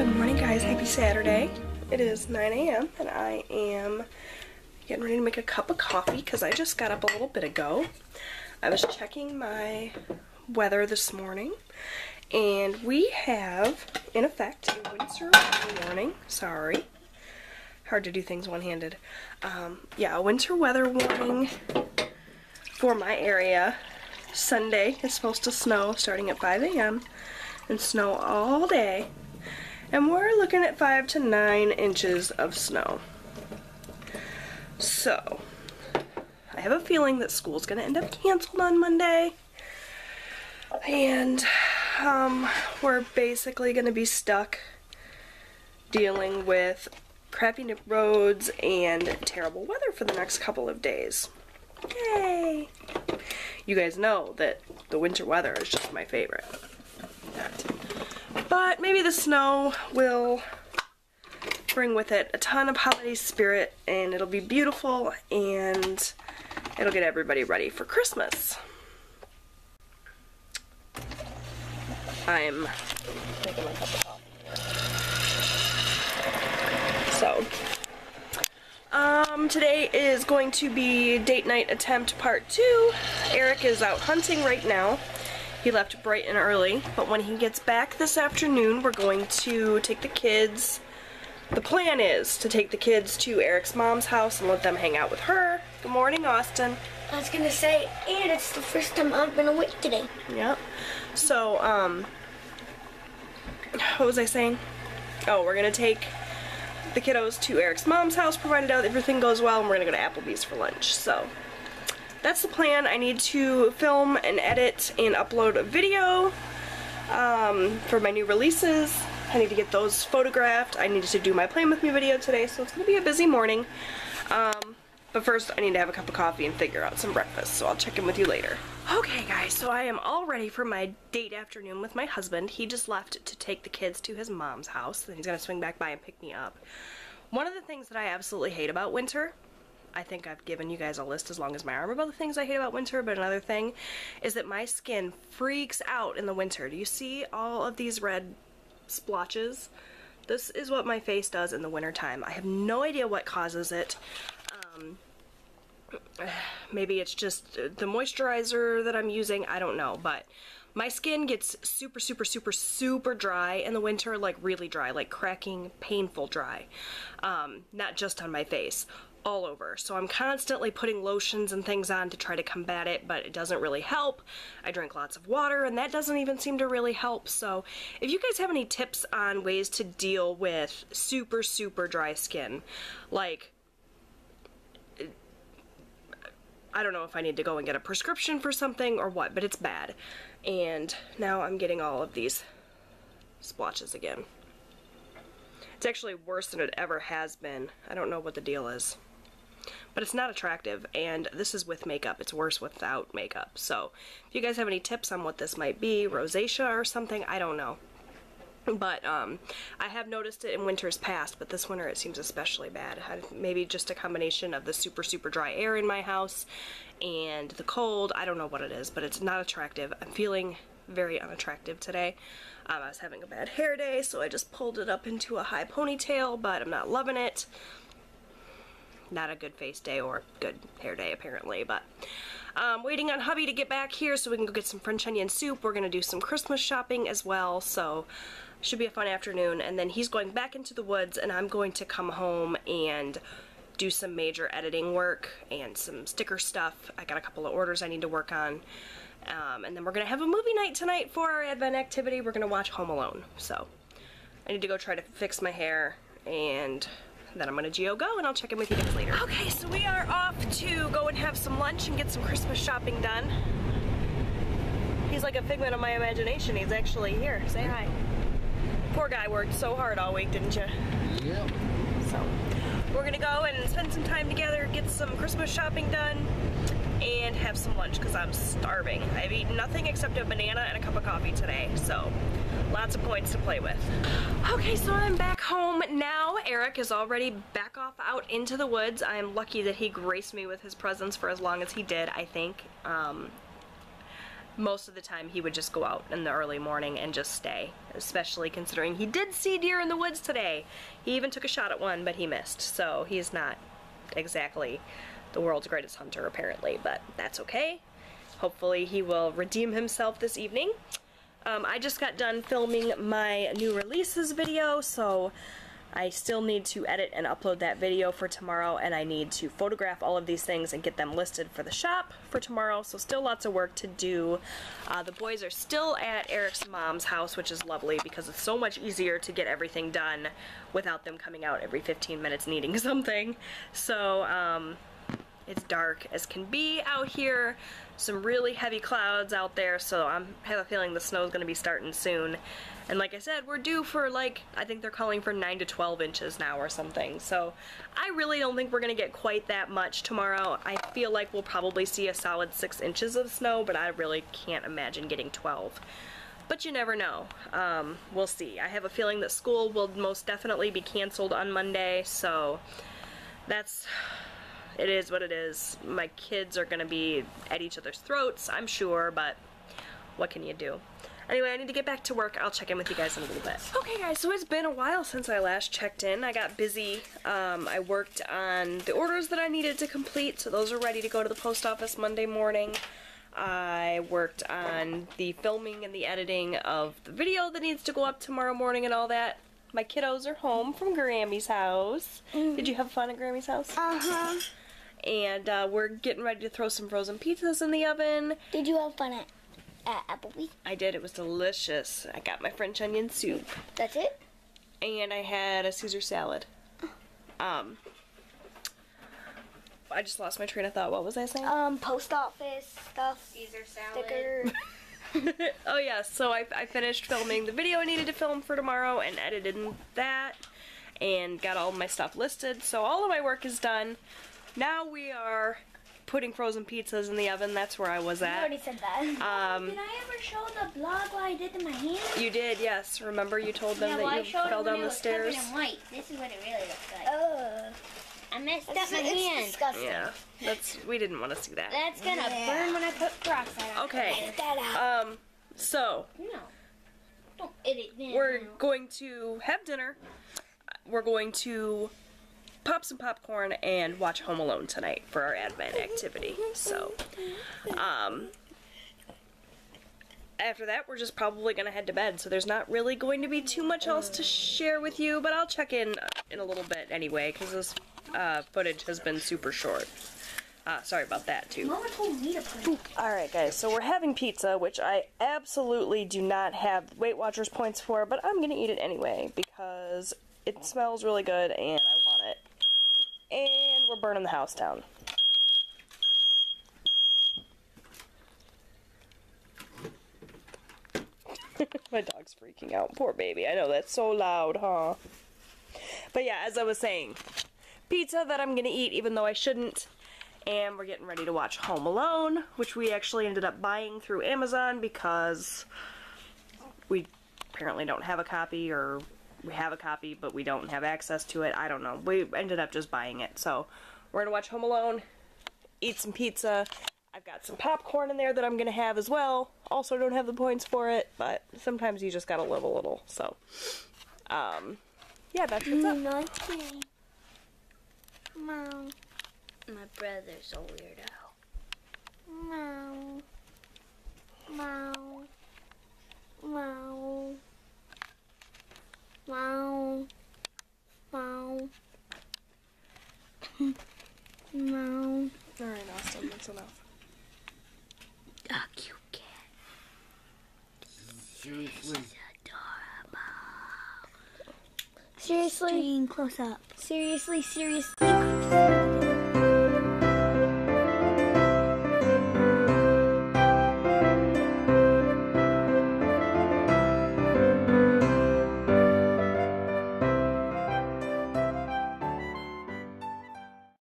Good morning guys, happy Saturday. It is 9 a.m. and I am getting ready to make a cup of coffee because I just got up a little bit ago. I was checking my weather this morning and we have in effect a winter weather warning. Sorry. Hard to do things one-handed. Um, yeah, a winter weather warning for my area. Sunday is supposed to snow starting at 5 a.m. and snow all day and we're looking at five to nine inches of snow. So, I have a feeling that school's gonna end up canceled on Monday. And um, we're basically gonna be stuck dealing with crappy roads and terrible weather for the next couple of days. Yay! You guys know that the winter weather is just my favorite. But maybe the snow will bring with it a ton of holiday spirit and it'll be beautiful and it'll get everybody ready for Christmas. I'm making my cup of coffee. So, um, today is going to be date night attempt part two. Eric is out hunting right now. He left bright and early, but when he gets back this afternoon, we're going to take the kids. The plan is to take the kids to Eric's mom's house and let them hang out with her. Good morning, Austin. I was gonna say, and it's the first time I've been awake today. Yep. So, um, what was I saying? Oh, we're gonna take the kiddos to Eric's mom's house, provided everything goes well, and we're gonna go to Applebee's for lunch. So, that's the plan. I need to film and edit and upload a video um, for my new releases. I need to get those photographed. I needed to do my Plan With Me video today, so it's going to be a busy morning. Um, but first, I need to have a cup of coffee and figure out some breakfast, so I'll check in with you later. Okay, guys, so I am all ready for my date afternoon with my husband. He just left to take the kids to his mom's house, then he's going to swing back by and pick me up. One of the things that I absolutely hate about winter I think I've given you guys a list as long as my arm about the things I hate about winter, but another thing is that my skin freaks out in the winter. Do you see all of these red splotches? This is what my face does in the wintertime. I have no idea what causes it. Um, maybe it's just the moisturizer that I'm using, I don't know, but my skin gets super, super, super, super dry in the winter, like really dry, like cracking, painful dry. Um, not just on my face all over. So I'm constantly putting lotions and things on to try to combat it, but it doesn't really help. I drink lots of water and that doesn't even seem to really help. So if you guys have any tips on ways to deal with super, super dry skin, like I don't know if I need to go and get a prescription for something or what, but it's bad. And now I'm getting all of these splotches again. It's actually worse than it ever has been. I don't know what the deal is but it's not attractive and this is with makeup it's worse without makeup so if you guys have any tips on what this might be rosacea or something I don't know but um, I have noticed it in winters past, but this winter it seems especially bad. Maybe just a combination of the super, super dry air in my house and the cold. I don't know what it is, but it's not attractive. I'm feeling very unattractive today. Um, I was having a bad hair day, so I just pulled it up into a high ponytail, but I'm not loving it not a good face day or good hair day apparently, but um, waiting on hubby to get back here so we can go get some French onion soup. We're going to do some Christmas shopping as well, so should be a fun afternoon. And then he's going back into the woods and I'm going to come home and do some major editing work and some sticker stuff. I got a couple of orders I need to work on. Um, and then we're going to have a movie night tonight for our Advent activity. We're going to watch Home Alone. So I need to go try to fix my hair and then I'm gonna geo go and I'll check in with you guys later. Okay, so we are off to go and have some lunch and get some Christmas shopping done. He's like a figment of my imagination. He's actually here. Say hi. Poor guy worked so hard all week, didn't you? Yep. So, we're gonna go and spend some time together, get some Christmas shopping done, and have some lunch because I'm starving. I've eaten nothing except a banana and a cup of coffee today, so lots of points to play with. Okay, so I'm back home now. Eric is already back off out into the woods. I am lucky that he graced me with his presence for as long as he did, I think. Um, most of the time he would just go out in the early morning and just stay, especially considering he did see deer in the woods today. He even took a shot at one, but he missed, so he's not exactly the world's greatest hunter, apparently, but that's okay. Hopefully, he will redeem himself this evening. Um, I just got done filming my new releases video, so I still need to edit and upload that video for tomorrow, and I need to photograph all of these things and get them listed for the shop for tomorrow, so still lots of work to do. Uh, the boys are still at Eric's mom's house, which is lovely because it's so much easier to get everything done without them coming out every 15 minutes needing something. So, um, it's dark as can be out here. Some really heavy clouds out there, so I have a feeling the snow's going to be starting soon. And like I said, we're due for like, I think they're calling for 9 to 12 inches now or something. So I really don't think we're going to get quite that much tomorrow. I feel like we'll probably see a solid 6 inches of snow, but I really can't imagine getting 12 but you never know. Um, we'll see. I have a feeling that school will most definitely be canceled on Monday, so that's it is what it is. My kids are gonna be at each other's throats, I'm sure, but what can you do? Anyway, I need to get back to work. I'll check in with you guys in a little bit. Okay, guys, so it's been a while since I last checked in. I got busy. Um, I worked on the orders that I needed to complete, so those are ready to go to the post office Monday morning. I worked on the filming and the editing of the video that needs to go up tomorrow morning and all that. My kiddos are home from Grammy's house. Did you have fun at Grammy's house? Uh huh. and uh, we're getting ready to throw some frozen pizzas in the oven. Did you have fun at, at Applebee's? I did. It was delicious. I got my French onion soup, That's it? and I had a Caesar salad. Um, I just lost my train of thought. What was I saying? Um, post office stuff. Caesar salad. Sticker. oh yeah, so I, I finished filming the video I needed to film for tomorrow and edited that, and got all my stuff listed. So all of my work is done. Now we are putting frozen pizzas in the oven. That's where I was I at. already said that. Um, Did I ever show the blog what I did to my hand? you did, yes. Remember you told them yeah, well, I that you showed fell it when down it the was stairs. covered in white. This is what it really looks like. Ugh. I messed It's, up my it's hand. disgusting. Yeah, that's we didn't want to see that. That's gonna Yeah. burn when I put peroxide on. Okay. That out. Um, so No. Don't edit that. we're out. going to have dinner. We're going to pop some popcorn and watch Home Alone tonight for our Advent activity. So, um, after that, we're just probably gonna head to bed. So there's not really going to be too much else to share with you, but I'll check in in a little bit anyway because this uh, footage has been super short. Uh, sorry about that too. Mama told me to put. Alright guys, so we're having pizza, which I absolutely do not have Weight Watchers points for, but I'm gonna eat it anyway because it smells really good and I want it. And we're burning the house down. My dog's freaking out. Poor baby. I know that's so loud, huh? But yeah, as I was saying, pizza that I'm gonna eat even though I shouldn't. And we're getting ready to watch Home Alone, which we actually ended up buying through Amazon because we apparently don't have a copy or we have a copy but we don't have access to it. I don't know. We ended up just buying it. So we're gonna watch Home Alone, eat some pizza. I've got some popcorn in there that I'm gonna have as well. Also don't have the points for it, but sometimes you just gotta live a little. So um yeah, that's what's up. My brother's a weirdo. Meow. Meow. Meow. Meow. Meow. Meow. Alright, Austin, that's enough. A cute cat. Seriously. Screen close up. Seriously, seriously.